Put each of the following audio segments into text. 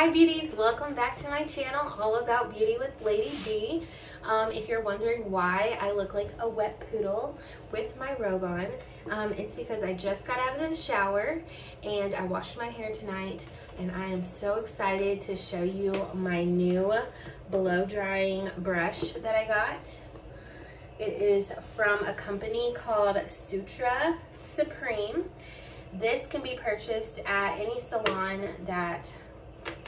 Hi beauties, welcome back to my channel, all about beauty with Lady B. Um, if you're wondering why I look like a wet poodle with my robe on, um, it's because I just got out of the shower and I washed my hair tonight and I am so excited to show you my new blow drying brush that I got. It is from a company called Sutra Supreme. This can be purchased at any salon that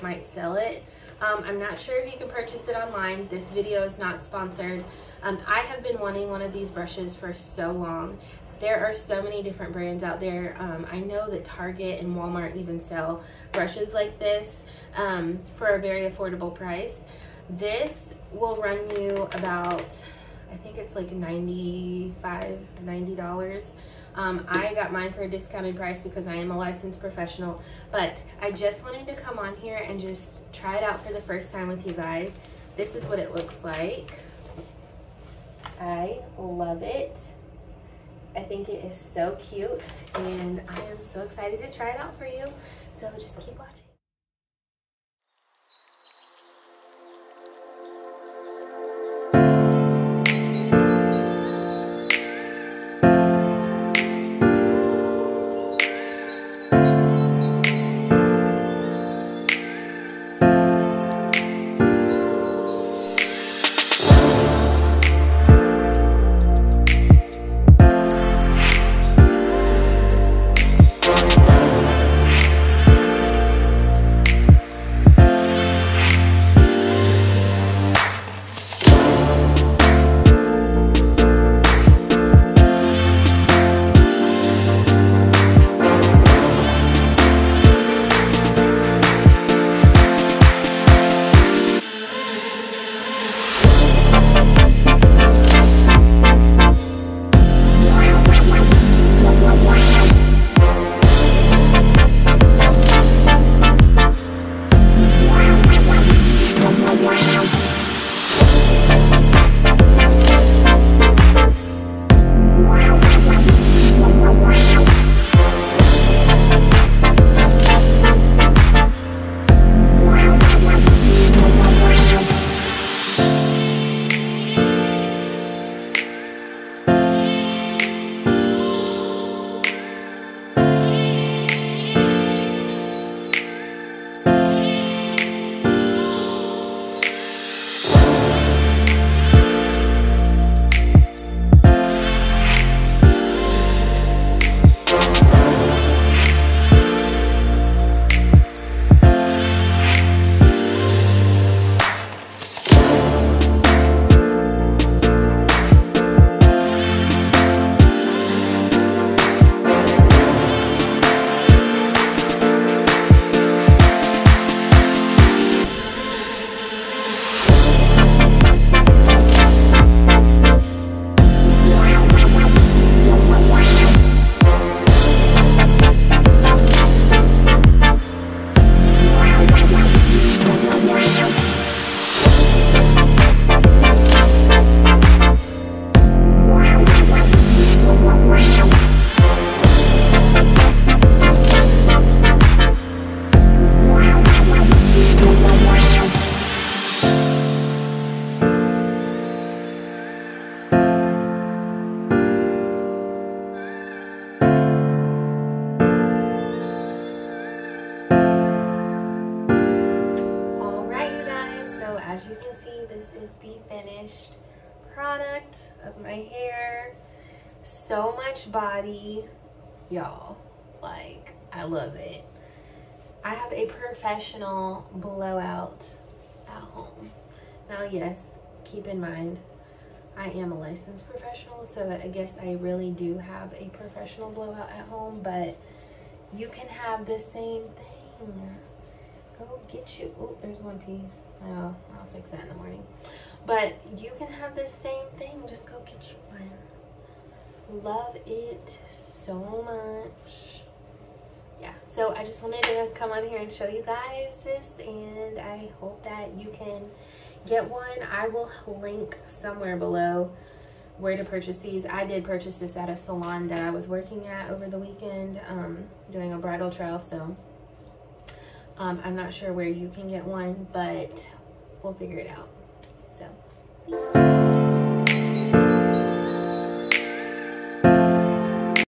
might sell it. Um, I'm not sure if you can purchase it online. This video is not sponsored. Um, I have been wanting one of these brushes for so long. There are so many different brands out there. Um, I know that Target and Walmart even sell brushes like this um, for a very affordable price. This will run you about, I think it's like 95 $90. Um, I got mine for a discounted price because I am a licensed professional, but I just wanted to come on here and just try it out for the first time with you guys. This is what it looks like. I love it. I think it is so cute and I am so excited to try it out for you. So just keep watching. As you can see, this is the finished product of my hair. So much body, y'all. Like, I love it. I have a professional blowout at home. Now, yes, keep in mind, I am a licensed professional, so I guess I really do have a professional blowout at home, but you can have the same thing. Go get you, oh, there's one piece. I'll, I'll fix that in the morning. But you can have the same thing. Just go get you one. Love it so much. Yeah, so I just wanted to come on here and show you guys this. And I hope that you can get one. I will link somewhere below where to purchase these. I did purchase this at a salon that I was working at over the weekend um, doing a bridal trial. So um, I'm not sure where you can get one, but we'll figure it out. So,